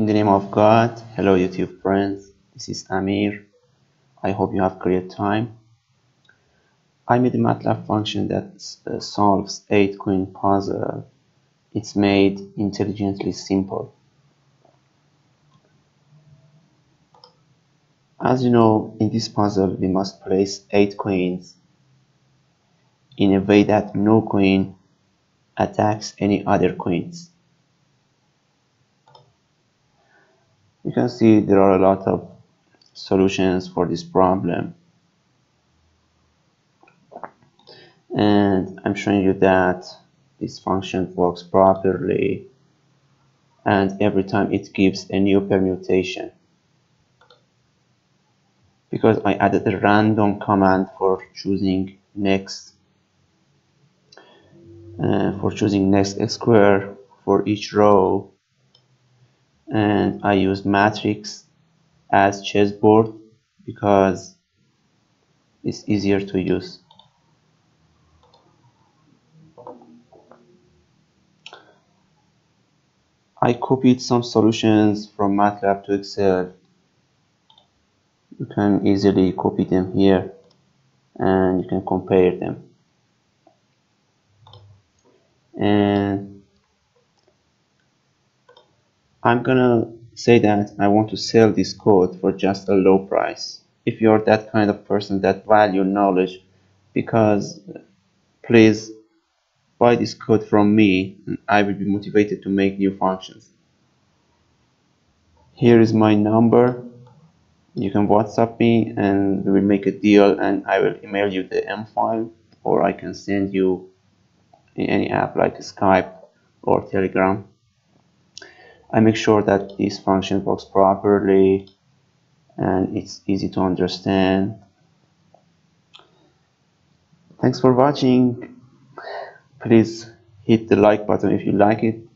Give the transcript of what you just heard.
In the name of God, hello YouTube friends, this is Amir. I hope you have a great time. I made a MATLAB function that uh, solves 8 queen puzzle. It's made intelligently simple. As you know, in this puzzle we must place 8 queens in a way that no queen attacks any other queens. Can see there are a lot of solutions for this problem. And I'm showing you that this function works properly and every time it gives a new permutation. Because I added a random command for choosing next uh, for choosing next square for each row and I use matrix as chessboard because it's easier to use. I copied some solutions from MATLAB to Excel. You can easily copy them here and you can compare them and I'm gonna say that I want to sell this code for just a low price. If you're that kind of person that value knowledge, because please buy this code from me and I will be motivated to make new functions. Here is my number. You can WhatsApp me and we will make a deal and I will email you the M file or I can send you any app like Skype or Telegram. I make sure that this function works properly and it's easy to understand. Thanks for watching. Please hit the like button if you like it